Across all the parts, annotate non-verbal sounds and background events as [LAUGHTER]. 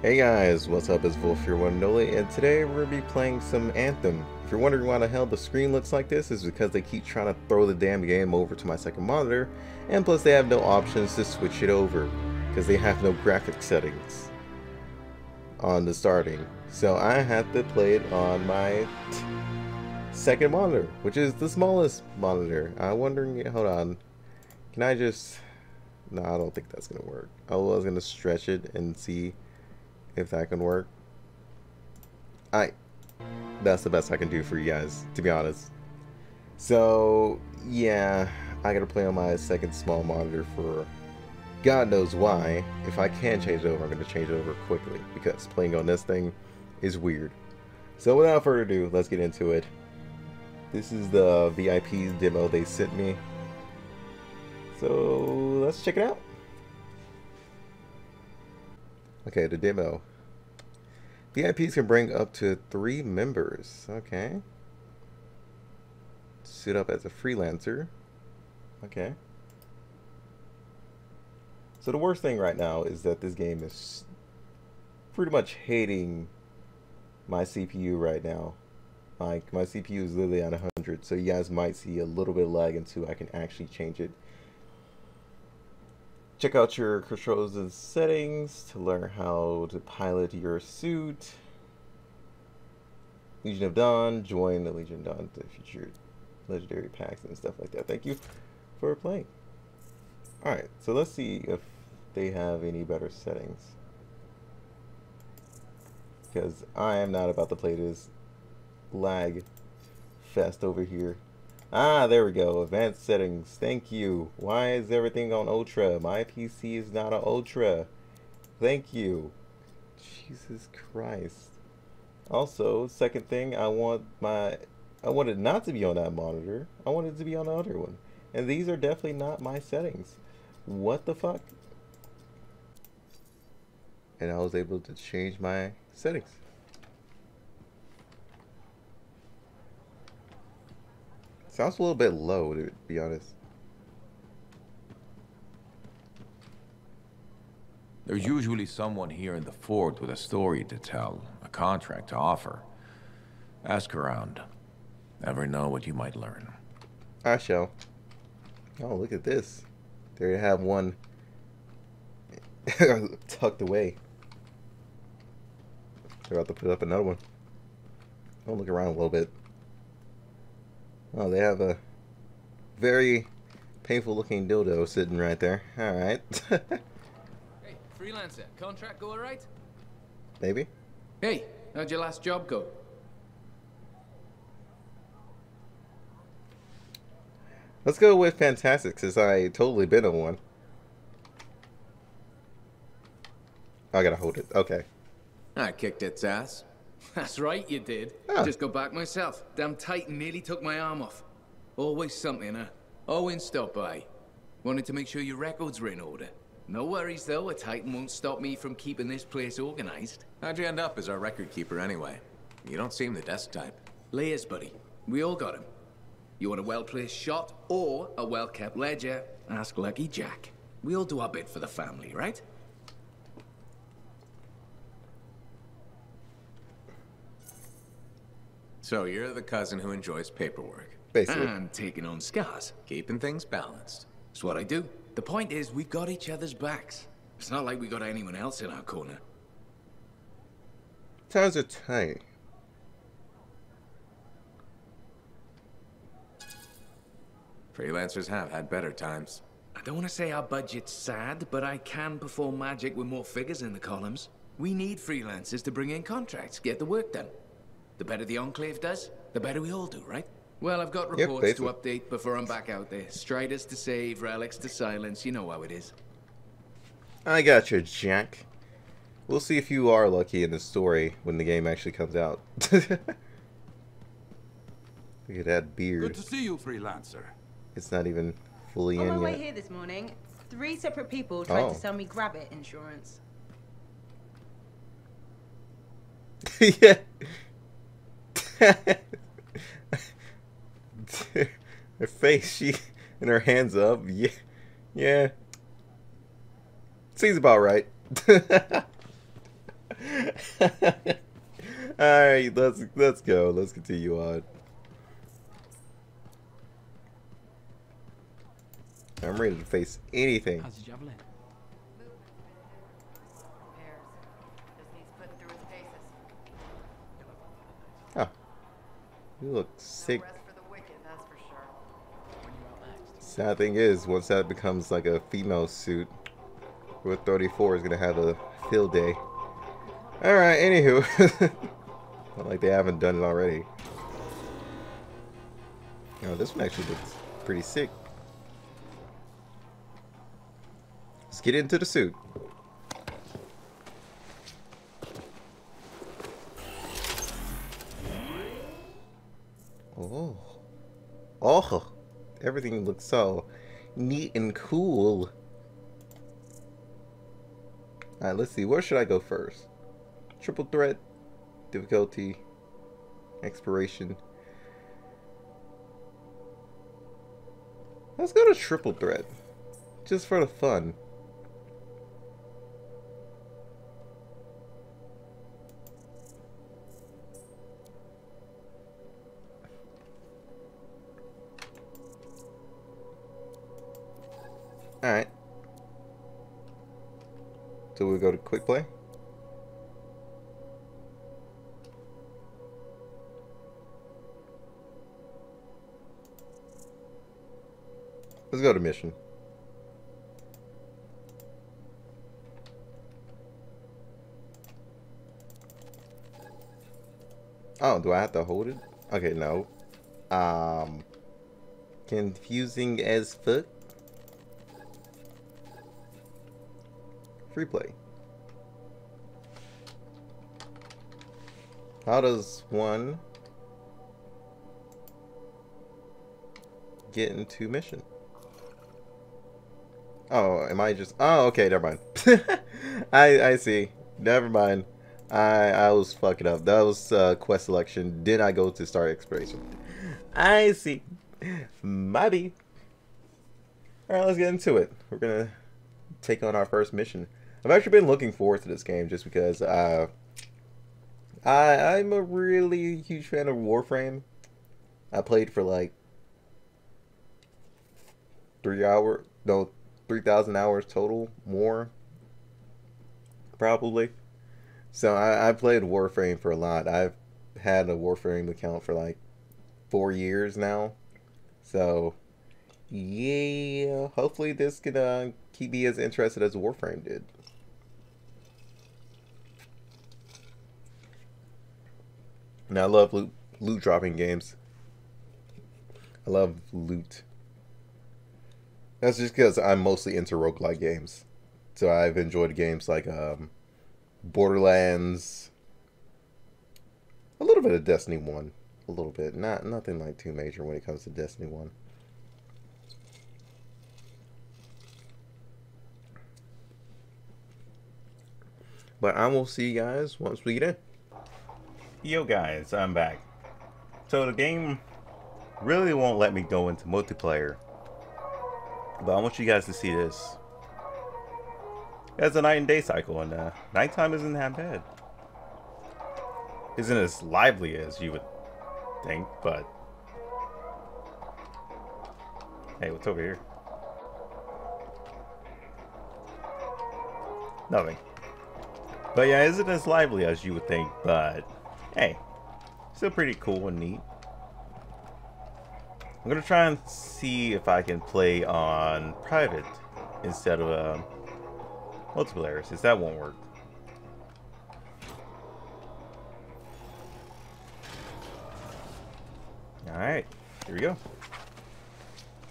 Hey guys, what's up? It's Volf here, one Noli, and today we're to be playing some Anthem. If you're wondering why the hell the screen looks like this, is because they keep trying to throw the damn game over to my second monitor, and plus they have no options to switch it over, because they have no graphic settings on the starting. So I have to play it on my second monitor, which is the smallest monitor. I'm wondering, hold on, can I just, no, I don't think that's to work. I was to stretch it and see if that can work. I that's the best I can do for you guys, to be honest. So yeah, I gotta play on my second small monitor for God knows why. If I can change it over, I'm gonna change it over quickly because playing on this thing is weird. So without further ado, let's get into it. This is the VIP demo they sent me. So let's check it out. Okay, the demo. VIPs can bring up to three members. Okay. Suit up as a freelancer. Okay. So the worst thing right now is that this game is pretty much hating my CPU right now. Like, my CPU is literally at 100, so you guys might see a little bit of lag until I can actually change it. Check out your controls and settings to learn how to pilot your suit. Legion of Dawn, join the Legion of Dawn to future legendary packs and stuff like that. Thank you for playing. Alright, so let's see if they have any better settings. Because I am not about to play this lag fest over here. Ah, there we go. Advanced settings. Thank you. Why is everything on Ultra? My PC is not an Ultra. Thank you. Jesus Christ. Also, second thing, I want my... I want it not to be on that monitor. I want it to be on the other one. And these are definitely not my settings. What the fuck? And I was able to change my settings. Sounds a little bit low, to be honest. There's usually someone here in the fort with a story to tell, a contract to offer. Ask around. Never know what you might learn. I shall. Oh, look at this. There you have one [LAUGHS] tucked away. They're about to put up another one. I'll look around a little bit. Oh, they have a very painful looking dildo sitting right there. Alright. [LAUGHS] hey, freelancer, contract go alright? Maybe. Hey, how'd your last job go? Let's go with Fantastic, since I totally been on one. I gotta hold it. Okay. I kicked its ass. [LAUGHS] That's right, you did. Oh. Just got back myself. Damn Titan nearly took my arm off. Always something, huh? Owen stopped by. Wanted to make sure your records were in order. No worries, though. A Titan won't stop me from keeping this place organized. How'd you end up as our record keeper anyway? You don't seem the desk type. Layers, buddy. We all got him. You want a well-placed shot or a well-kept ledger? Ask Lucky Jack. We all do our bit for the family, right? So you're the cousin who enjoys paperwork. Basically. And taking on scars. Keeping things balanced. That's what I do. The point is, we've got each other's backs. It's not like we got anyone else in our corner. Times are tight. Freelancers have had better times. I don't want to say our budget's sad, but I can perform magic with more figures in the columns. We need freelancers to bring in contracts, get the work done. The better the Enclave does, the better we all do, right? Well, I've got Yep, reports to update before I'm back out there. Striders to save, relics to silence, you know how it is. I got you, Jack. We'll see if you are lucky in the story when the game actually comes out. Look at that beard. Good to see you, freelancer. It's not even fully On my in way here this morning, three separate people tried Oh. to sell me Grabbit insurance. [LAUGHS] yeah. Her face, she and her hands up. Yeah, yeah. Seems about right. [LAUGHS] Alright, let's let's go. Let's continue on. I'm ready to face anything. How's the javelin? Repairs. Just needs putting through his paces. Oh. You look No sick. rest for the wicked, that's for sure. When you look sick. Sad thing is, once that becomes like a female suit, with 34 is gonna have a field day. Alright, anywho. [LAUGHS] Not like they haven't done it already. Oh, this one actually looks pretty sick. Let's get into the suit. Oh. Oh. Everything looks so neat and cool. Alright, let's see. Where should I go first? Triple threat, difficulty, expiration. Let's go to triple threat. Just for the fun. Alright. So we go to quick play? Let's go to mission. Oh, do I have to hold it? Okay, no. Um, confusing as fuck. Free play. How does one get into mission? Oh, am I just? Oh, okay, never mind. [LAUGHS] I I see. Never mind. I I was fucking up. That was uh, quest selection. Did I go to start exploration? I see. Maybe. All right, let's get into it. We're gonna take on our first mission. I've actually been looking forward to this game just because uh, I I'm a really huge fan of Warframe. I played for like three hour no three thousand hours total more probably. So I, I played Warframe for a lot. I've had a Warframe account for like four years now. So yeah, hopefully this can uh, keep me as interested as Warframe did. And I love loot, loot dropping games. I love loot. That's just because I'm mostly into roguelike games. So I've enjoyed games like um, Borderlands, a little bit of Destiny 1. A little bit. Not nothing like too major when it comes to Destiny 1. But I will see you guys once we get in. Yo guys, I'm back. So the game really won't let me go into multiplayer. But I want you guys to see this. It has a night and day cycle and uh, nighttime isn't that bad. Isn't as lively as you would think, but... Hey, what's over here? Nothing. But yeah, isn't as lively as you would think, but hey, still pretty cool and neat. I'm gonna try and see if I can play on private instead of um, multiplayer, since that won't work. Alright, here we go.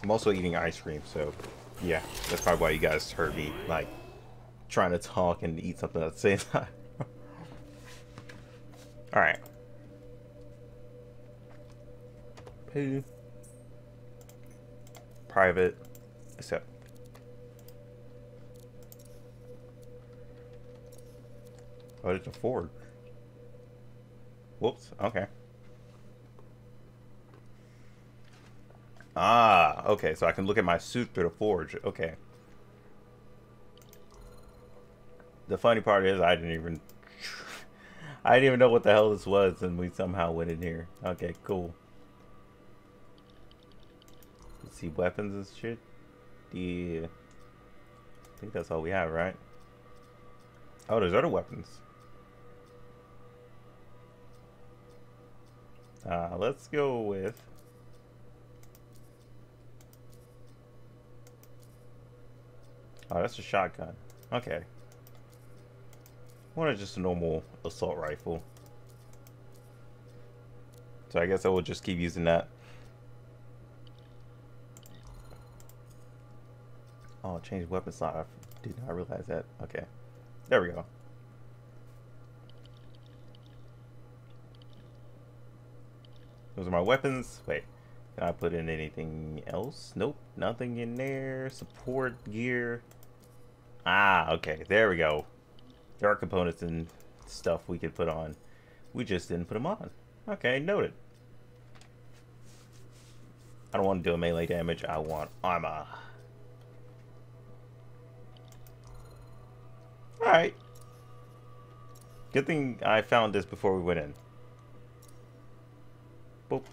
I'm also eating ice cream, so yeah, that's probably why you guys heard me, like, trying to talk and eat something at the same [LAUGHS] time. Alright. Poo. Private. Accept. Oh, it's a Ford. Whoops. Okay. Ah, okay. So I can look at my suit through the forge. Okay. The funny part is I didn't even I didn't even know what the hell this was, and we somehow went in here. Okay, cool. Let's see weapons and shit. Yeah. I think that's all we have, right? Oh, there's other weapons. Uh, let's go with... Oh, that's a shotgun. Okay. Wanted just a normal assault rifle. So I guess I will just keep using that. Oh, change weapon slot. I did not realize that. Okay. There we go. Those are my weapons. Wait. Can I put in anything else? Nope. Nothing in there. Support gear. Ah, okay. There we go. There are components and stuff we could put on. We just didn't put them on. Okay, noted. I don't want to do a melee damage. I want armor. Alright. Good thing I found this before we went in. Boop.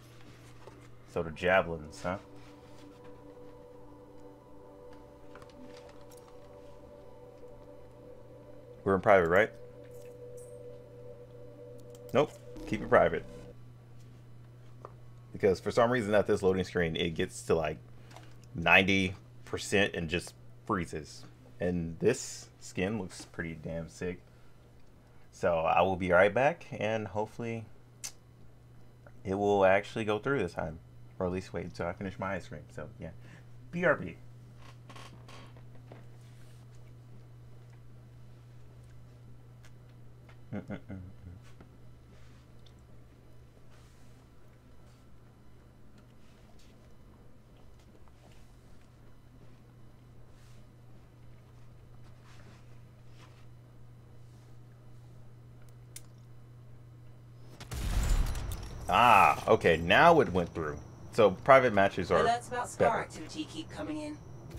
So the javelins, huh? We're in private, right? Nope. Keep it private. Because for some reason at this loading screen, it gets to like 90% and just freezes. And this skin looks pretty damn sick. So I will be right back and hopefully it will actually go through this time. Or at least wait until I finish my ice cream. So yeah. BRB. Ah, okay, now it went through. So private matches are that's about scar activity keep coming in.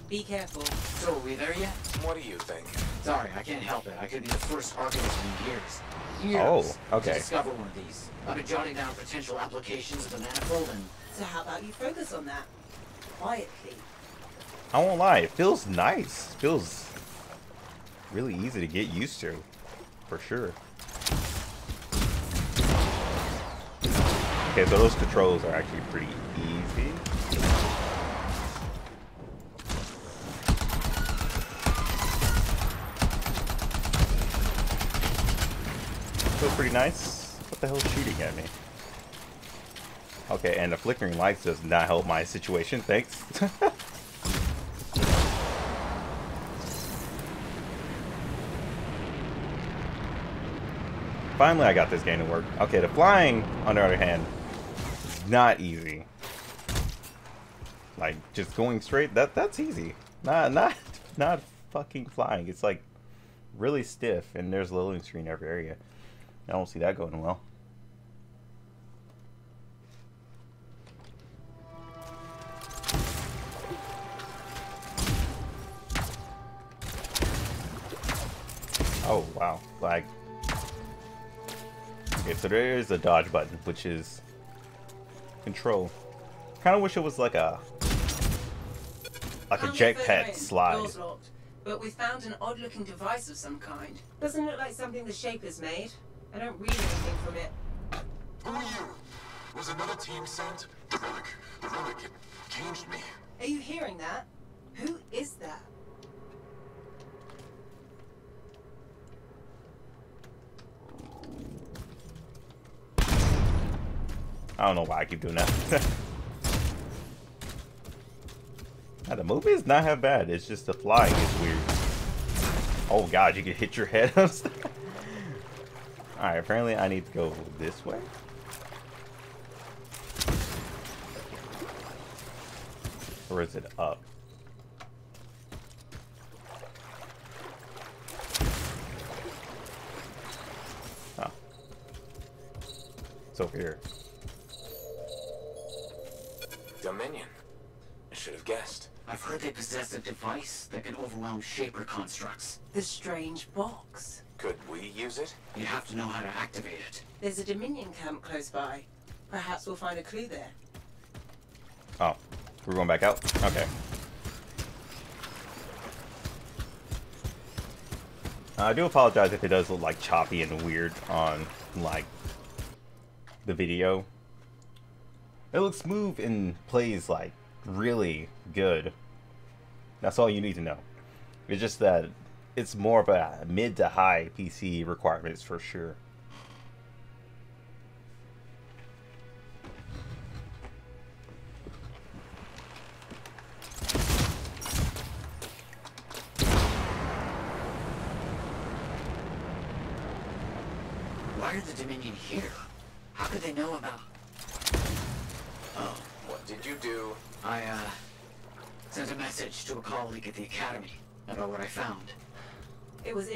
Be careful. So, are we there yet? What do you think? Sorry, I can't help it. I could be the first Arcanist in years. Oh, Years okay. To discover one of these. I've been jotting down potential applications of the manifold and So how about you focus on that? Quietly. I won't lie, it feels nice. It feels really easy to get used to, for sure. Okay, so those controls are actually pretty easy. Feels pretty nice. What the hell is shooting at me? Okay, and the flickering lights does not help my situation, thanks. [LAUGHS] Finally, I got this game to work. Okay, the flying, on the other hand, is not easy. Like, just going straight, that that's easy. Not, not, [LAUGHS] not fucking flying. It's like really stiff, and there's a loading screen every area. I don't see that going well. Oh, wow. Lag. Okay, so there is a dodge button, which is control. Kind of wish it was like a like a Found your further jetpack slide. Locked. But we found an odd-looking device of some kind. Doesn't look like something the Shapers made. I don't read anything from it. Who are you? Was another team sent? The relic. The relic. It changed me. Are you hearing that? Who is that? I don't know why I keep doing that. [LAUGHS] Now, the movie is not that bad. It's just the flying is weird. Oh god, you can hit your head [LAUGHS] on stuff. Alright, apparently I need to go this way. Or is it up? Oh. It's over here. Dominion. I should have guessed. I've heard they possess a device that can overwhelm Shaper constructs. The strange box. Could we use it? You have to know how to activate it. There's a Dominion camp close by. Perhaps we'll find a clue there. Oh, we're going back out? Okay. I do apologize if it does look like choppy and weird on like the video. It looks smooth and plays like really good. That's all you need to know. It's just that it's more of a mid to high PC requirements for sure.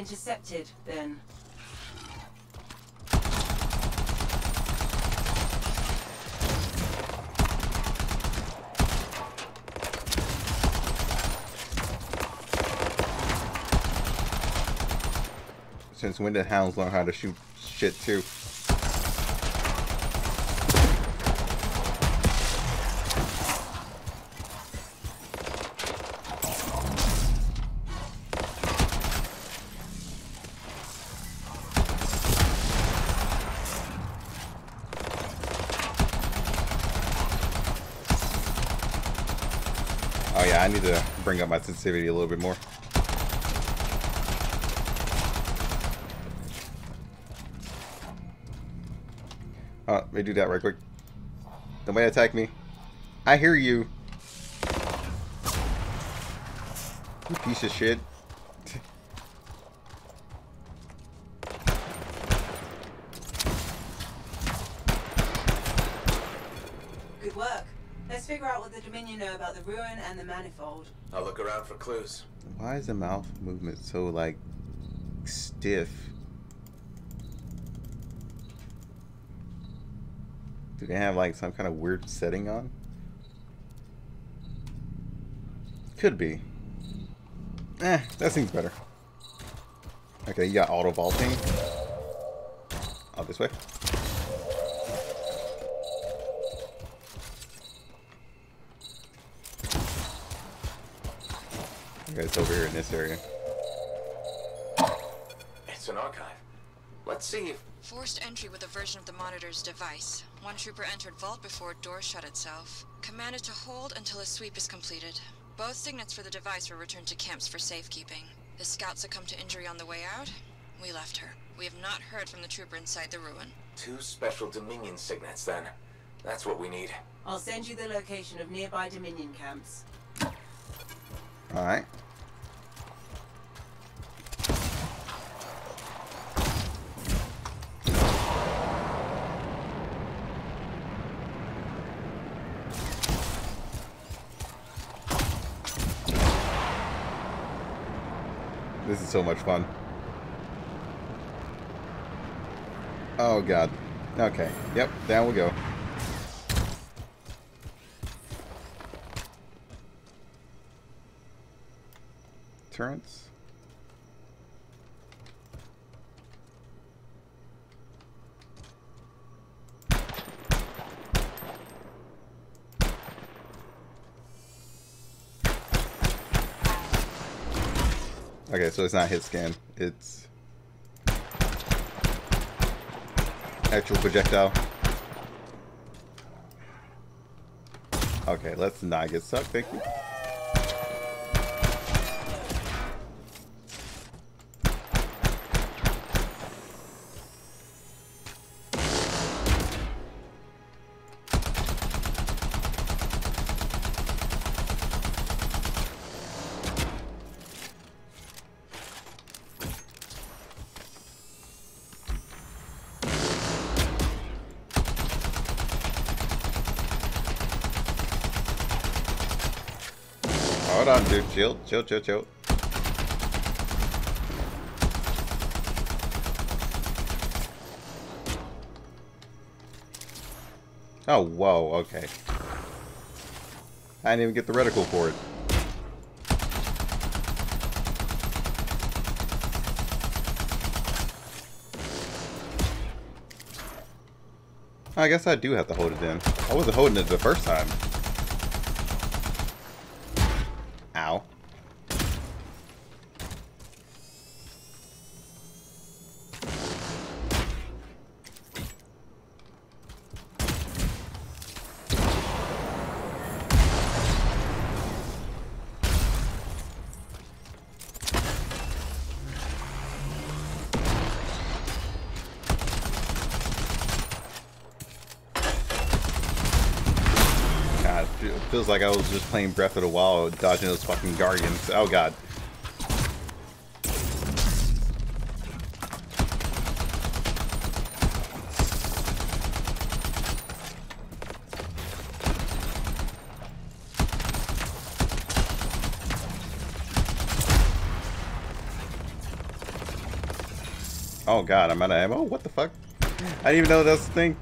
Intercepted then. Since when did hounds learn how to shoot shit too? Bring up my sensitivity a little bit more. Uh, let me do that right quick. Nobody attack me. I hear you. You piece of shit. [LAUGHS] Dominion know about the ruin and the manifold. I'll look around for clues. Why is the mouth movement so like stiff? Do they have like some kind of weird setting on? Could be. Eh, that seems better. Okay, you got auto vaulting. Oh, this way. It's over here in this area. It's an archive. Let's see if... Forced entry with a version of the monitor's device. One trooper entered vault before door shut itself. Commanded to hold until a sweep is completed. Both signets for the device were returned to camps for safekeeping. The scout succumbed to injury on the way out. We left her. We have not heard from the trooper inside the ruin. Two special Dominion signets, then. That's what we need. I'll send you the location of nearby Dominion camps. Alright. This is so much fun. Oh god. Okay. Yep, down we go. Turrets. Okay, so it's not hit scan. It's actual projectile. Okay, let's not get stuck. Thank you. Chill, chill, chill, chill. Oh, whoa, okay. I didn't even get the reticle for it. I guess I do have to hold it in. I wasn't holding it the first time. Feels like I was just playing Breath of the Wild, dodging those fucking guardians. Oh god. Oh god, I'm out of ammo? What the fuck? I didn't even know that's the thing.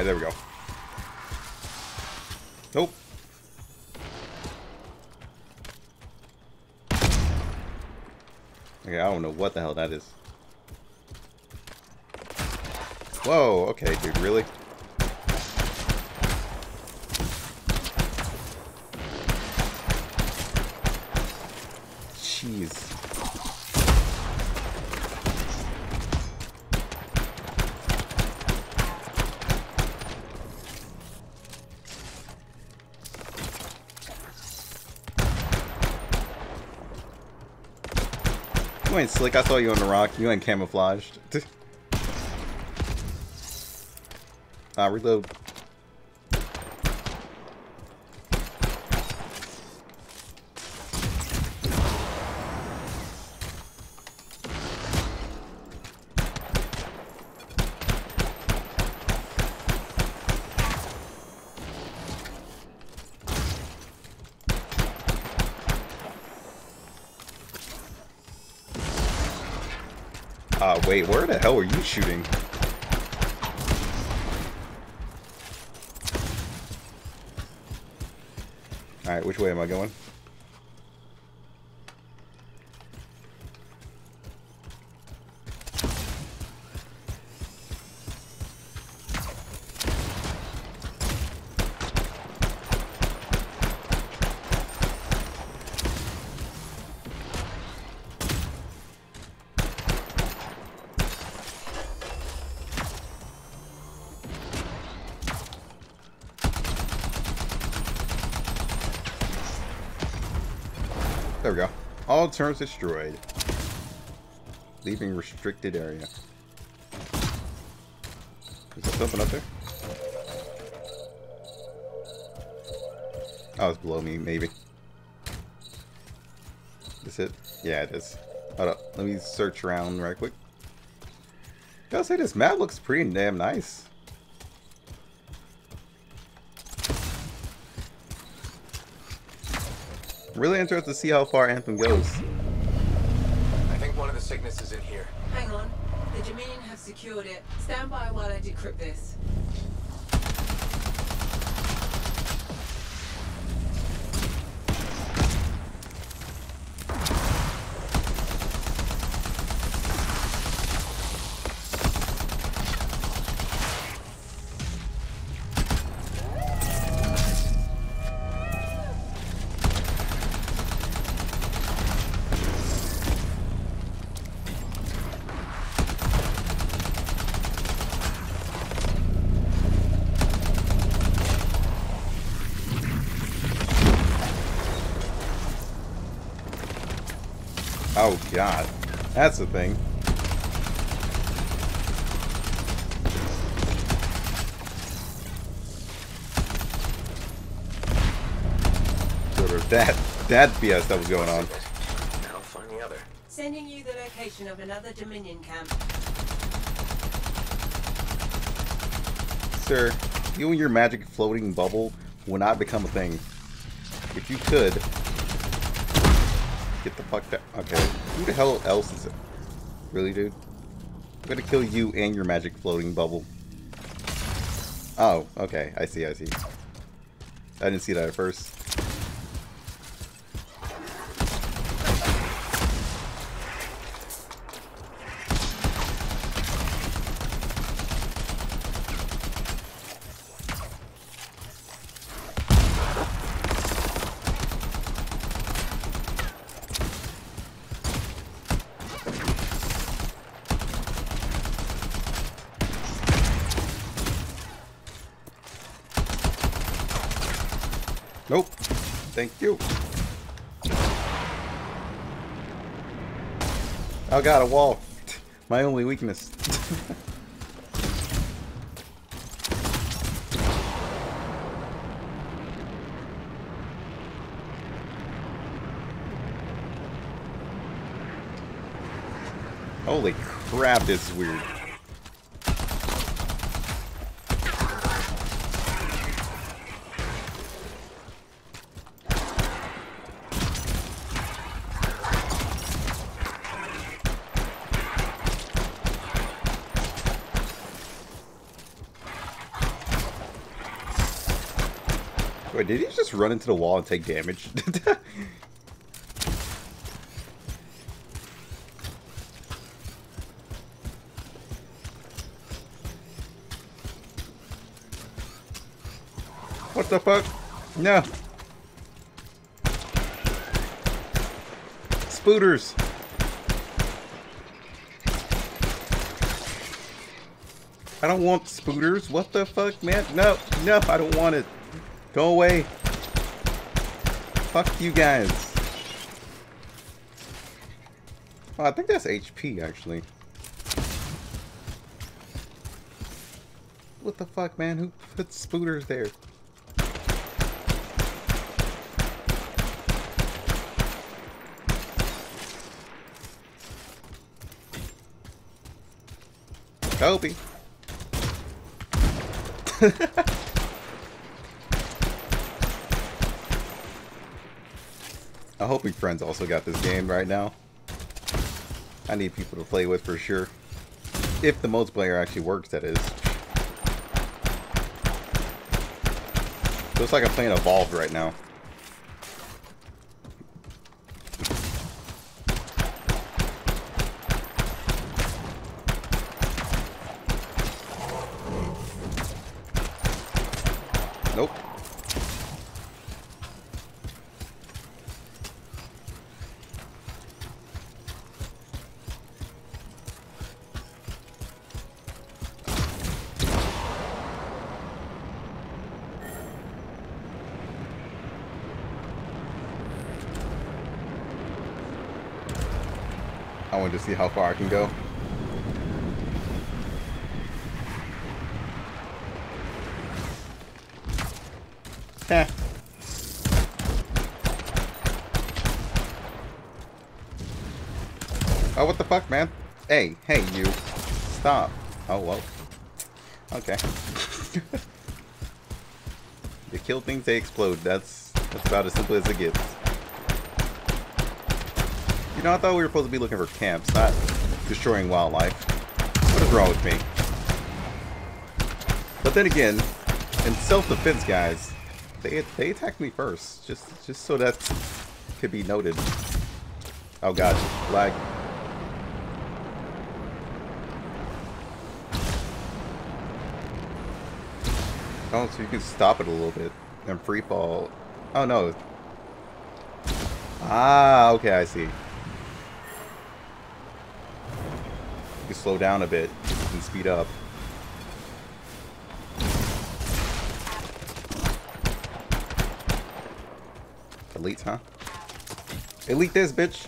Alright, there we go. Nope. Okay, I don't know what the hell that is. Whoa, okay, dude, really? Jeez. You ain't slick. I saw you on the rock. You ain't camouflaged. [LAUGHS] Ah, reload. Ah, wait, where the hell are you shooting? Alright, which way am I going? Turns destroyed. Leaving restricted area. Is there something up there? Oh, it's below me, maybe. Is it? Yeah, it is. Hold up. Let me search around right quick. Gotta say, this map looks pretty damn nice. Really interested to see how far Anthem goes. I think one of the signets is in here. Hang on. The Dominion have secured it. Stand by while I decrypt this. Oh god. That's the thing. Sort of that that BS that was going on. Now find the other. Sending you the location of another Dominion camp. Sir, you and your magic floating bubble will not become a thing. If you could, get the fuck down. Okay, who the hell else is it? Really, dude? I'm gonna kill you and your magic floating bubble. Oh, okay. I see, I see. I didn't see that at first. Nope. Thank you. Oh god, a wall. [LAUGHS] My only weakness. [LAUGHS] Holy crap, this is weird. Wait, did he just run into the wall and take damage? [LAUGHS] what the fuck? No. Spooters. I don't want spooters. What the fuck, man? No, no, I don't want it. Go away. Fuck you guys. Oh, I think that's HP, actually. What the fuck, man? Who put spooters there? Kobe. [LAUGHS] I hope my friends also got this game right now. I need people to play with for sure. If the multiplayer actually works, that is. Looks like I'm playing Evolved right now. See how far I can go. Heh. Oh, what the fuck, man? Hey, hey, you. Stop. Oh, well. Okay. [LAUGHS] you kill things, they explode. That's, that's about as simple as it gets. You know, I thought we were supposed to be looking for camps, not destroying wildlife. What is wrong with me? But then again, in self-defense, guys, they they attacked me first, just just so that could be noted. Oh god, lag. Oh, so you can stop it a little bit and free fall. Oh no. Ah, okay, I see. Can slow down a bit and speed up. Elite, huh? Elite this, bitch.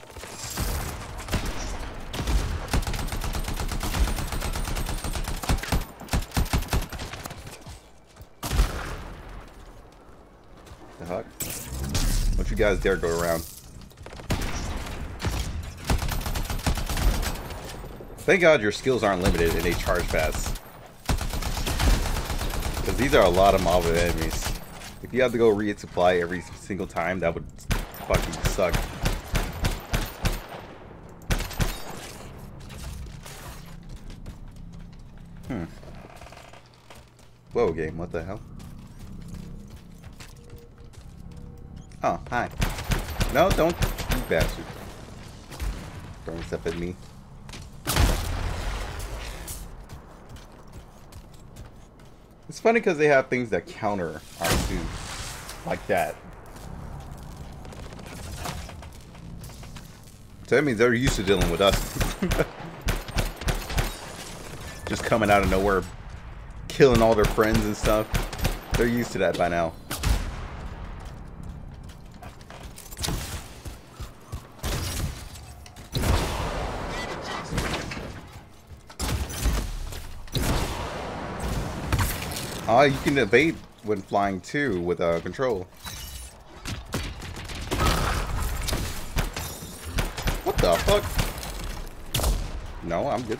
The heck? Don't you guys dare go around. Thank God your skills aren't limited and they charge fast. Because these are a lot of mob enemies. If you have to go resupply every single time, that would fucking suck. Hmm. Whoa, game, what the hell? Oh, hi. No, don't, you bastard. Throwing stuff at me. Funny because they have things that counter our two. like that. So that means they're used to dealing with us. [LAUGHS] Just coming out of nowhere, killing all their friends and stuff. They're used to that by now. Oh, you can evade when flying too with uh, control. What the fuck? No, I'm good.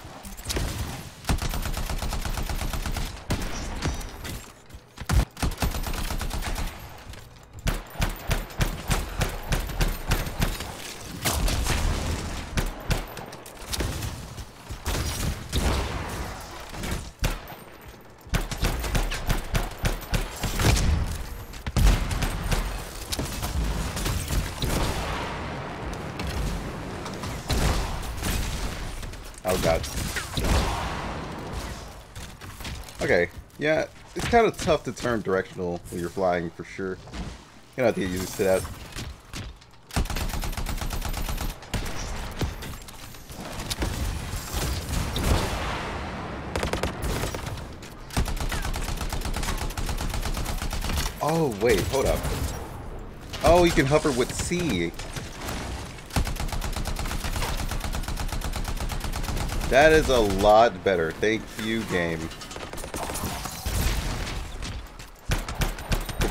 Oh god. Okay, yeah, it's kind of tough to turn directional when you're flying for sure. You're gonna have to get used to that. Oh, wait, hold up. Oh, you can hover with C. That is a lot better. Thank you, game.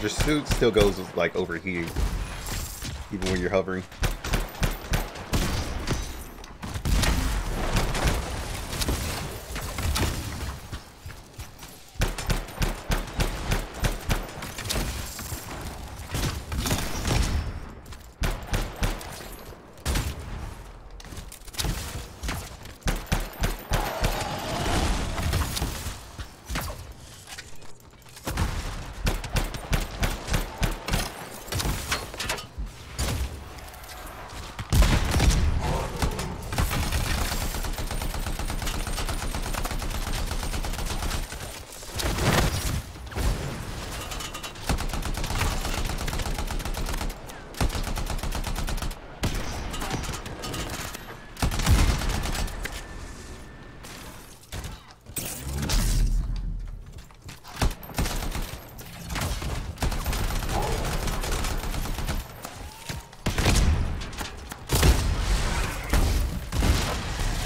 Your suit still goes like overheating, even when you're hovering.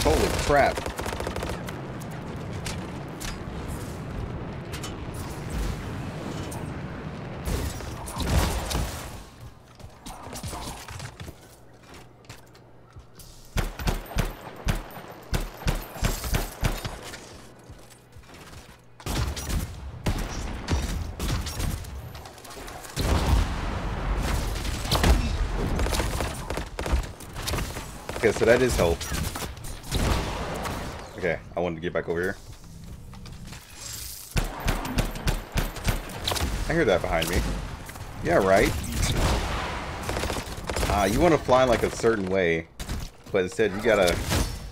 Holy crap. Okay, so that is help. To get back over here. I hear that behind me. Yeah, right. Uh, you want to fly like a certain way, but instead you gotta...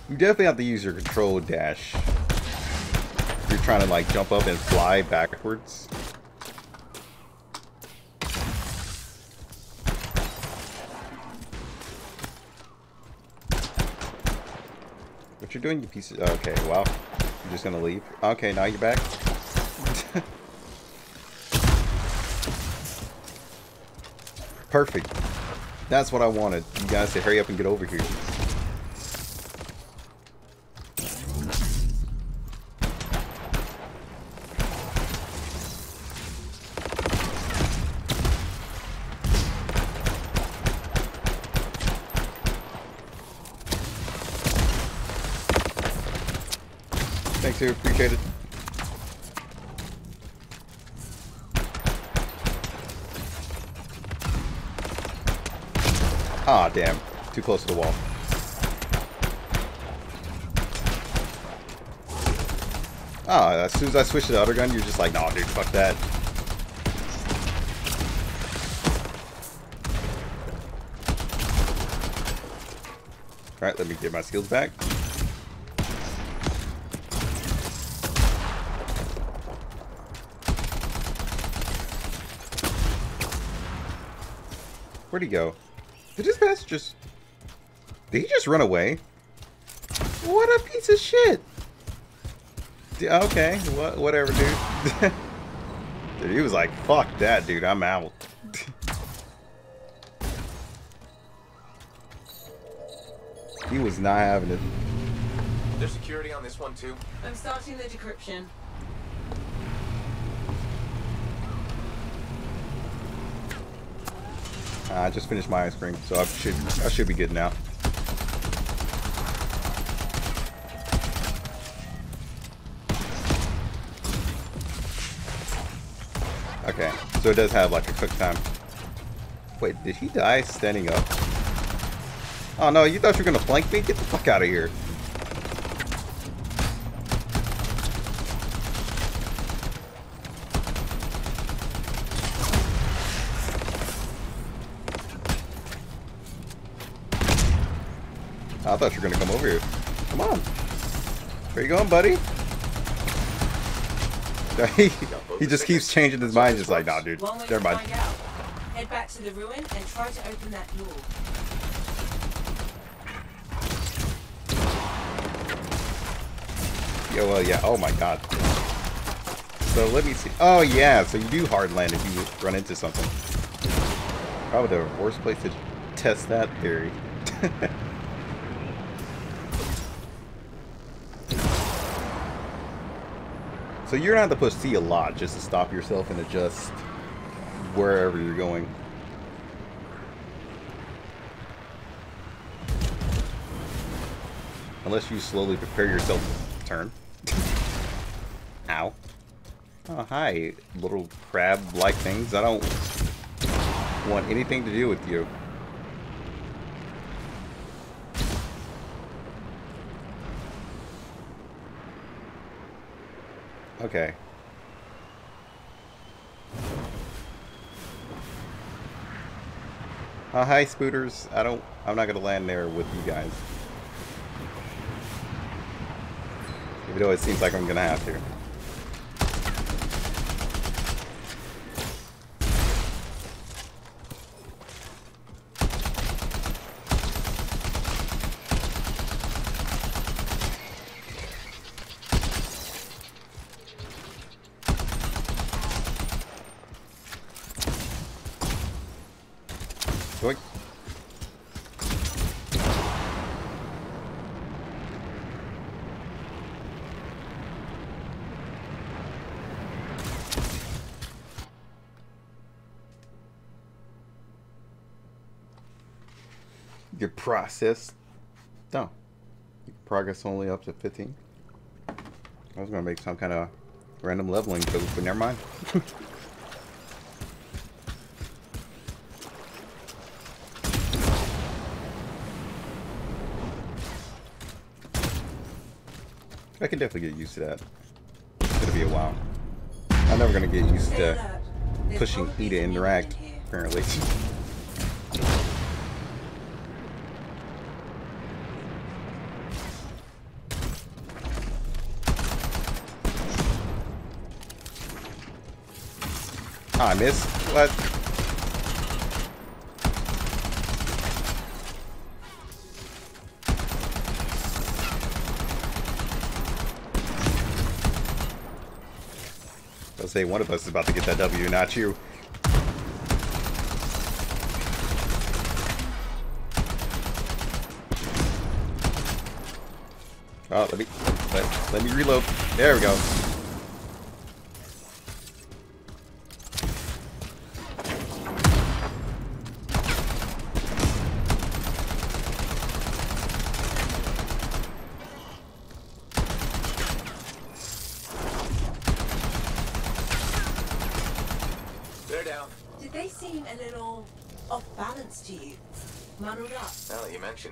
You definitely have to use your control dash. If you're trying to like jump up and fly backwards. You're doing, you piece of... Okay, wow. You're just gonna leave? Okay, now you're back. [LAUGHS] Perfect. That's what I wanted. You guys to hurry up and get over here. Thanks, you. Appreciate it. Ah, close to the wall. Ah, as soon as I switch to the other gun, you're just like, nah, dude, fuck that. Alright, let me get my skills back. Where'd he go? Did his bastard just... Did he just run away? What a piece of shit! D okay, whatever, dude. [LAUGHS] dude. He was like, fuck that, dude, I'm out. [LAUGHS] he was not having it. There's security on this one, too. I'm starting the decryption. I just finished my ice cream, so I should I should be good now. So it does have like a cook time. Wait, did he die standing up? Oh no, you thought you were gonna flank me? Get the fuck out of here. I thought you were gonna come over here. Come on. Where you going, buddy? [LAUGHS] he, just keeps changing his mind, just like, nah, dude. Never mind. Head back to the ruin and try to open that door. Yeah, well, yeah. Oh my god. So let me see. Oh yeah, so you do hard land if you run into something. Probably the worst place to test that theory. [LAUGHS] so you're not have to push C a lot just to stop yourself and adjust wherever you're going. Unless you slowly prepare yourself to turn. [LAUGHS] Ow. Oh, hi, little crab-like things. I don't want anything to do with you. Okay. Uh, hi, Spooters. I don't... I'm not gonna land there with you guys. Even though it seems like I'm gonna have to. Yoink. Your process. No. Progress only up to 15. I was gonna make some kind of random leveling joke, but never mind. I can definitely get used to that. It's gonna be a while. I'm never gonna get used to pushing E to interact, apparently. [LAUGHS] Ah, I missed. What? I'll say one of us is about to get that W, not you. Oh, let me let, let me reload. There we go. They're down. Did they seem a little off balance to you? Muddled up? Now that you mention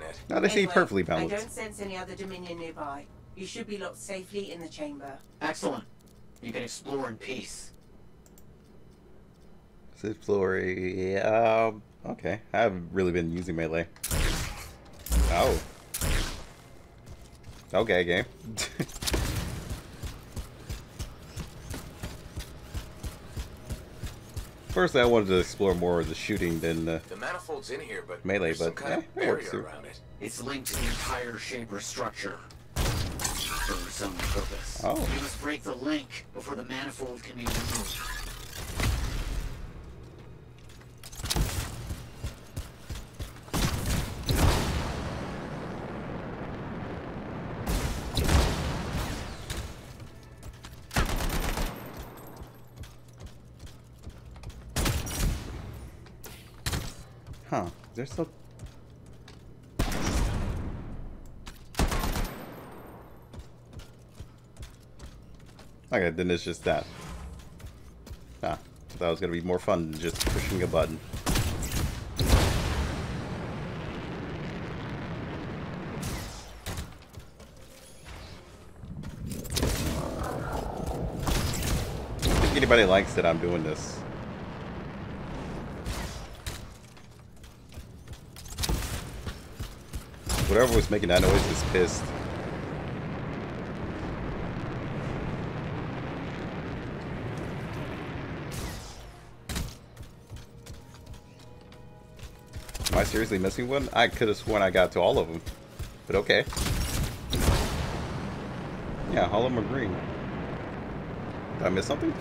it. No, Anyway, perfectly I don't sense any other Dominion nearby. You should be locked safely in the chamber. Excellent. You can explore in peace. Says Flory. Um, okay. I haven't really been using melee. Oh. Okay, game. [LAUGHS] First, I wanted to explore more of the shooting than the The manifold's in here, but melee, but yeah, it works too. it. It's linked to the entire Shaper structure. For some purpose. Oh. We must break the link before the manifold can be removed. There's still... Okay, then it's just that. Ah, that was gonna be more fun than just pushing a button. I think anybody likes that I'm doing this. Whatever was making that noise is pissed. Am I seriously missing one? I could have sworn I got to all of them. But okay. Yeah, all of them are green. Did I miss something?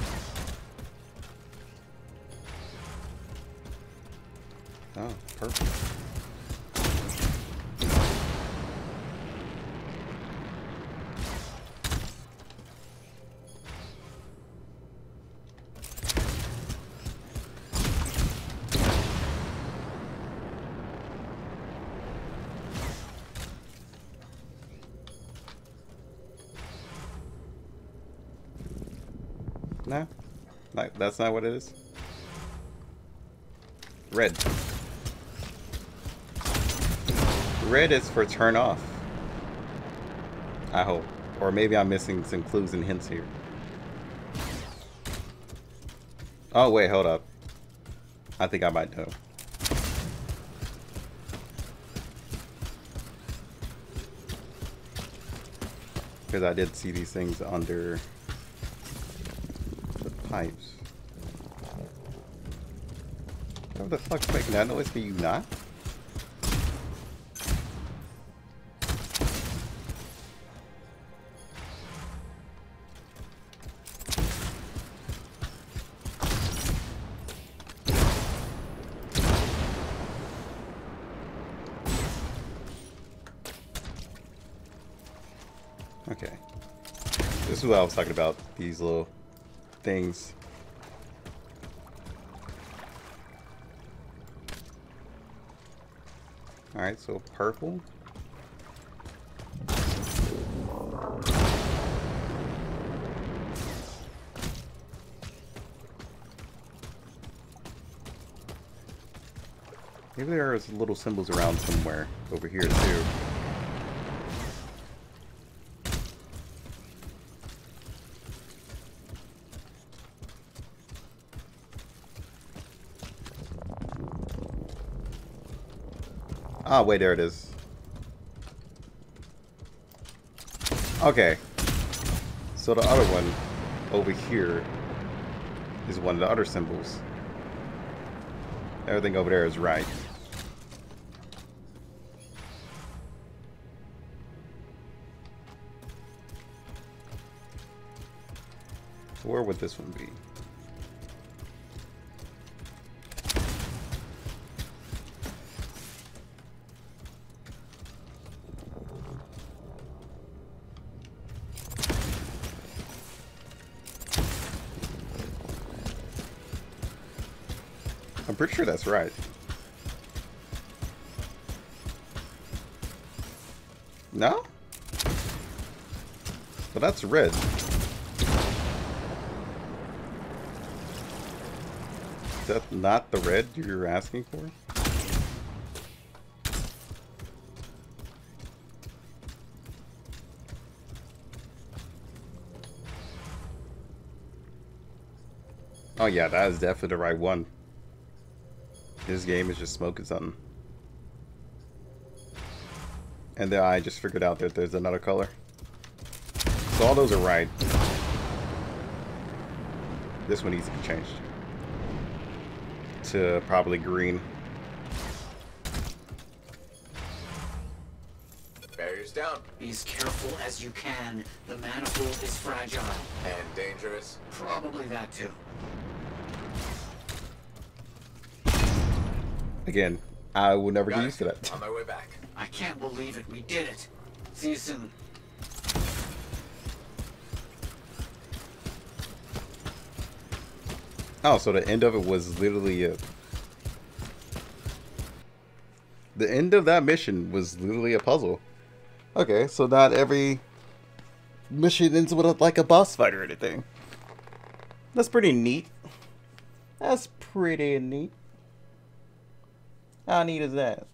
That's not what it is? Red. Red is for turn off. I hope. Or maybe I'm missing some clues and hints here. Oh, wait, hold up. I think I might know. Because I did see these things under the pipes. What the fuck's making that noise? Can you not? Okay. This is what I was talking about. These little things. Alright, so purple. Maybe there are little symbols around somewhere over here too. Ah, wait, there it is. Okay. So the other one over here is one of the other symbols. Everything over there is right. Where would this one be? Pretty sure that's right. No? But that's red. Is that not the red you're asking for? Oh yeah, that is definitely the right one. This game is just smoking something. And then I just figured out that there's another color. So all those are right. This one needs to be changed. To probably green. Barriers down. Be as careful as you can. The manifold is fragile. And dangerous. Probably that too. Again, I will never Got get it. used to that. On my way back. I can't believe it. We did it. See you soon. Oh, so the end of it was literally a... the end of that mission was literally a puzzle. Okay, so not every mission ends with a, like a boss fight or anything. That's pretty neat. That's pretty neat. How neat is that?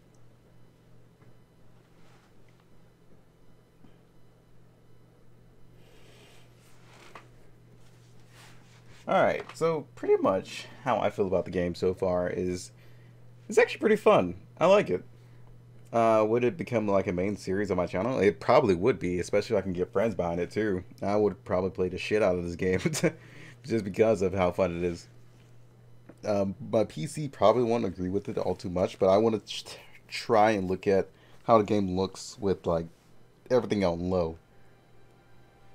Alright, so pretty much how I feel about the game so far is it's actually pretty fun. I like it. Uh, would it become like a main series on my channel? It probably would be, especially if I can get friends behind it too. I would probably play the shit out of this game [LAUGHS] just because of how fun it is. Um, my PC probably won't agree with it all too much, but I want to try and look at how the game looks with like everything on low,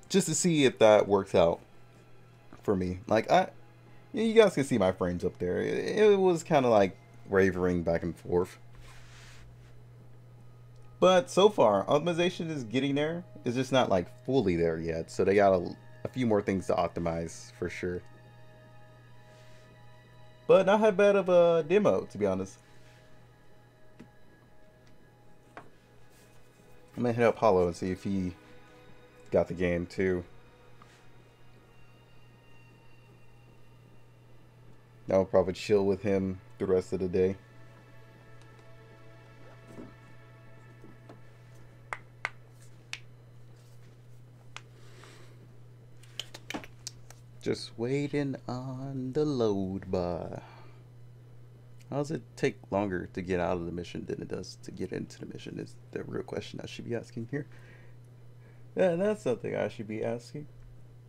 just to see if that works out for me. Like I, you guys can see my frames up there. It, it was kind of like wavering back and forth. But so far, optimization is getting there. It's just not like fully there yet. So they got a, a few more things to optimize for sure. But not had bad of a demo, to be honest. I'm gonna hit up Hollow and see if he got the game too. Now I'll probably chill with him the rest of the day. Just waiting on the load bar. How does it take longer to get out of the mission than it does to get into the mission? Is the real question I should be asking here. Yeah, that's something I should be asking.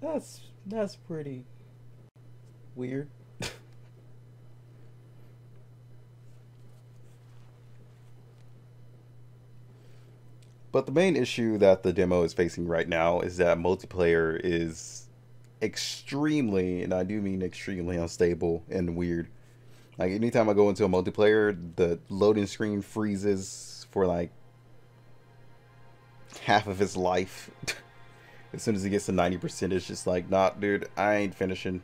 That's that's pretty weird. [LAUGHS] But the main issue that the demo is facing right now is that multiplayer is extremely, and I do mean extremely unstable and weird. Like anytime I go into a multiplayer, the loading screen freezes for like half of its life. [LAUGHS] as soon as it gets to 90%, it's just like, nah, dude, I ain't finishing.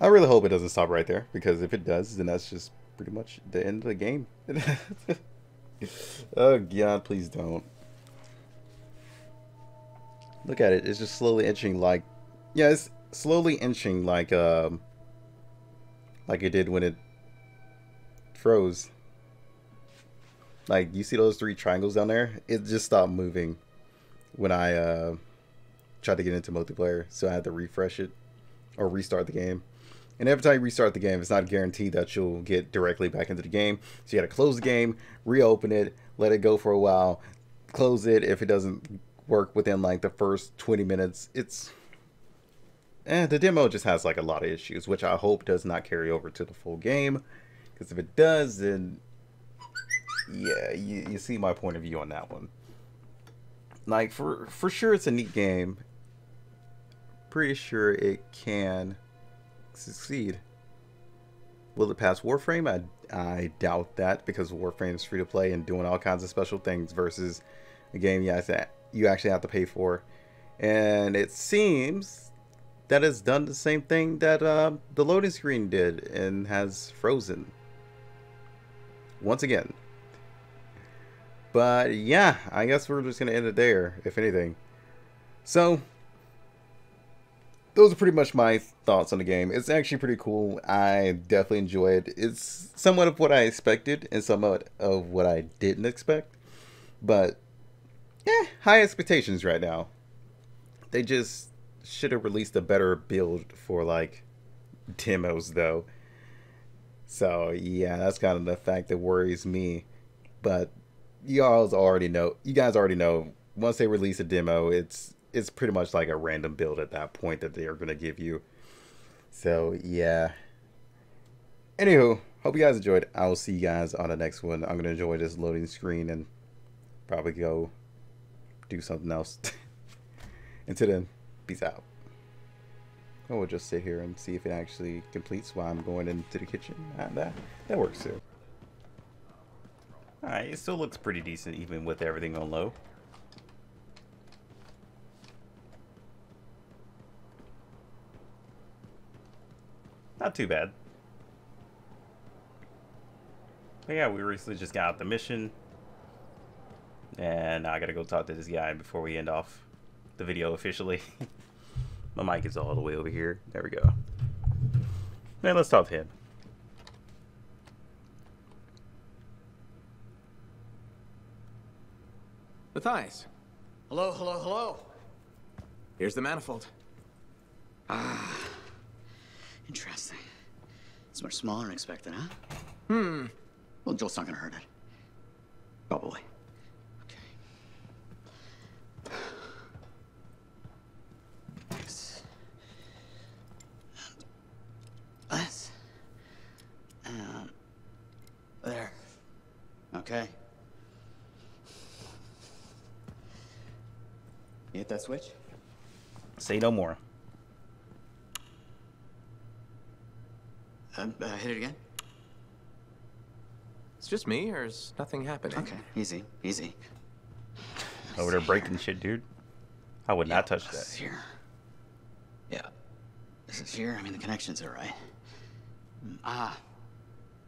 I really hope it doesn't stop right there, because if it does, then that's just pretty much the end of the game. [LAUGHS] oh god, please don't. Look at it. It's just slowly inching like yeah, it's slowly inching like um like it did when it froze. Like you see those three triangles down there? It just stopped moving when I uh tried to get into multiplayer, so I had to refresh it or restart the game. And every time you restart the game, it's not guaranteed that you'll get directly back into the game. So you got to close the game, reopen it, let it go for a while, close it if it doesn't work within like the first 20 minutes. It's eh, the demo just has like a lot of issues, which I hope does not carry over to the full game. Because if it does, then yeah, you, you see my point of view on that one. Like for for sure, it's a neat game. Pretty sure it can succeed. Will it pass Warframe? I, I doubt that because Warframe is free to play and doing all kinds of special things versus a game you, to, you actually have to pay for. And it seems that it's done the same thing that uh, the loading screen did and has frozen. Once again. But yeah, I guess we're just going to end it there, if anything. So, those are pretty much my thoughts on the game. It's actually pretty cool. I definitely enjoy it. It's somewhat of what I expected and somewhat of what I didn't expect. But yeah, high expectations right now. They just should have released a better build for like demos though. So yeah, that's kind of the fact that worries me. But you all already know you guys already know once they release a demo, it's it's pretty much like a random build at that point that they are going to give you. So, yeah. Anywho, hope you guys enjoyed. I will see you guys on the next one. I'm going to enjoy this loading screen and probably go do something else. [LAUGHS] Until then, peace out. And we'll just sit here and see if it actually completes while I'm going into the kitchen. Ah, that, that works too. Alright, it still looks pretty decent even with everything on low. Not too bad. But yeah, we recently just got out the mission. And I gotta go talk to this guy before we end off the video officially. [LAUGHS] My mic is all the way over here. There we go. Man, let's talk to him. Matthias, Hello, hello, hello. here's the manifold. Ah. Interesting. It's much smaller than expected, huh? Hmm. Well, Joel's not gonna hurt it. Probably. Okay. This. And this. And there. Okay. You hit that switch? Say no more. Um, uh, hit it again? It's just me, or is nothing happening? Okay, easy, easy. Over there breaking shit, dude. I would not touch This is that. here. Yeah. This is here. I mean, the connections are right. Mm, Ah,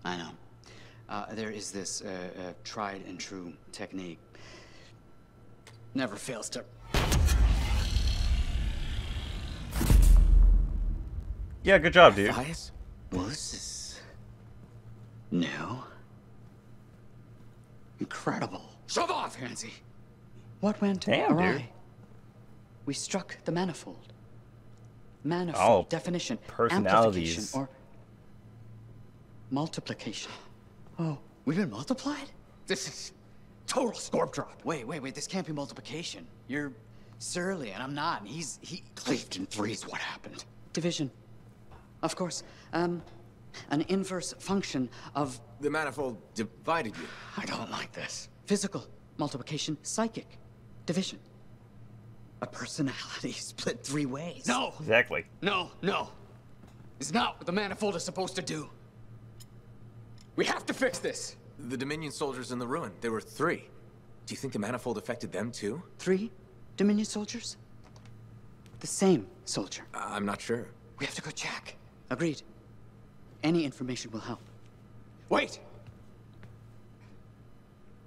I know. Uh, there is this uh, uh, tried and true technique. Never fails to. Yeah, good job, dude. Matthias? Well, this is new. Incredible. Shove off, Hansi. What went Damn, awry? dude. We struck the manifold. Manifold Oh, definition, personalities. amplification, or multiplication. Oh, we've been multiplied? This is total scorp drop. Wait, wait, wait. This can't be multiplication. You're surly, and I'm not. And he's he cleaved in threes. What happened? Division. Of course. Um, an inverse function of The manifold divided you. I don't like this. Physical multiplication, psychic division. A personality [LAUGHS] split three ways. No, Exactly. no, no. It's not what the manifold is supposed to do. We have to fix this. The Dominion soldiers in the ruin. There were three. Do you think the manifold affected them too? Three Dominion soldiers? The same soldier. I'm not sure. We have to go check. Agreed. Any information will help. Wait!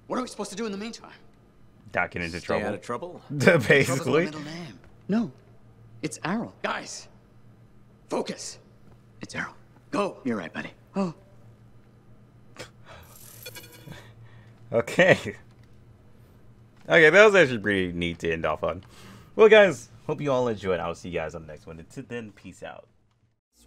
What are we supposed to do in the meantime? Not get into Stay trouble. out of trouble? [LAUGHS] Basically. name. No, it's Arrow. Guys, focus. It's Arrow. Go. You're right, buddy. Oh, [LAUGHS] Okay. Okay, that was actually pretty neat to end off on. Well, guys, hope you all enjoyed. I'll see you guys on the next one. Until then, peace out.